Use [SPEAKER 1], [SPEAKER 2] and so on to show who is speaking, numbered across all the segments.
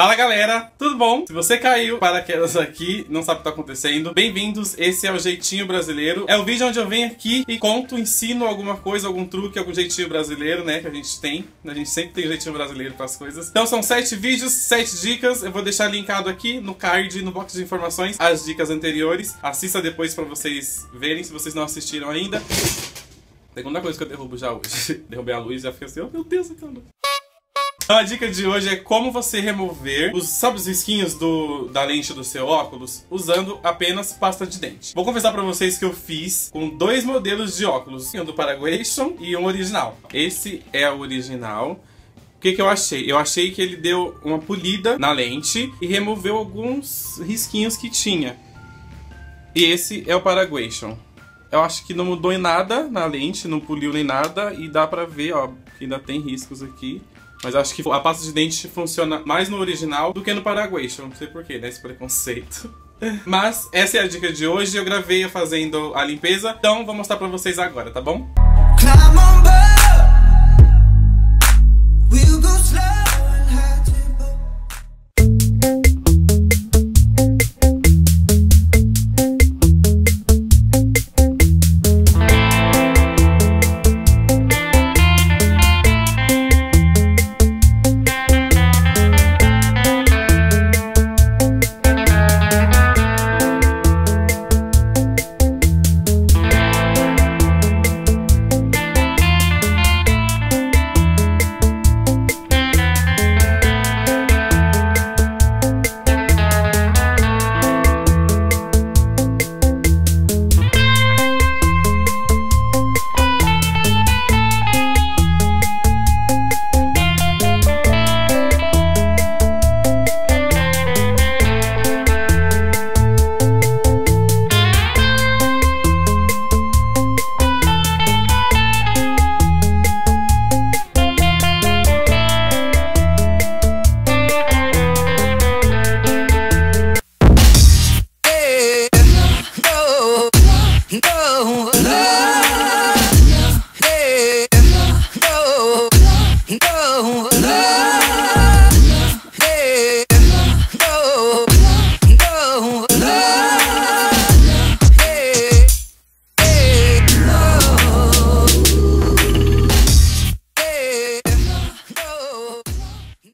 [SPEAKER 1] galera, tudo bom? Se você caiu paraquedas aqui, não sabe o que tá acontecendo, bem-vindos, esse é o Jeitinho Brasileiro. É o vídeo onde eu venho aqui e conto, ensino alguma coisa, algum truque, algum jeitinho brasileiro, né, que a gente tem. A gente sempre tem jeitinho brasileiro para as coisas. Então são sete vídeos, sete dicas, eu vou deixar linkado aqui no card, no box de informações, as dicas anteriores. Assista depois para vocês verem, se vocês não assistiram ainda. Segunda coisa que eu derrubo já hoje. Derrubei a luz e já fiquei assim, oh meu Deus, cara. Então a dica de hoje é como você remover os, sabe, os risquinhos do, da lente do seu óculos usando apenas pasta de dente. Vou confessar pra vocês que eu fiz com dois modelos de óculos, um do Paraguation e um original. Esse é o original. O que, que eu achei? Eu achei que ele deu uma polida na lente e removeu alguns risquinhos que tinha. E esse é o Paraguation. Eu acho que não mudou em nada na lente, não poliu nem nada e dá pra ver, ó, que ainda tem riscos aqui. Mas acho que a pasta de dente funciona mais no original do que no Paraguation. Não sei porquê, né? Esse preconceito. Mas essa é a dica de hoje. Eu gravei eu fazendo a limpeza. Então vou mostrar pra vocês agora, tá bom? Climb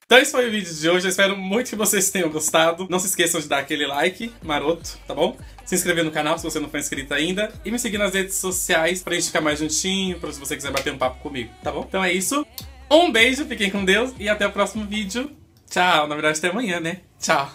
[SPEAKER 1] Então esse foi o vídeo de hoje, eu espero muito que vocês tenham gostado. Não se esqueçam de dar aquele like maroto, tá bom? Se inscrever no canal se você não for inscrito ainda. E me seguir nas redes sociais pra gente ficar mais juntinho, pra se você quiser bater um papo comigo, tá bom? Então é isso. Um beijo, fiquem com Deus e até o próximo vídeo. Tchau, na verdade até amanhã, né? Tchau.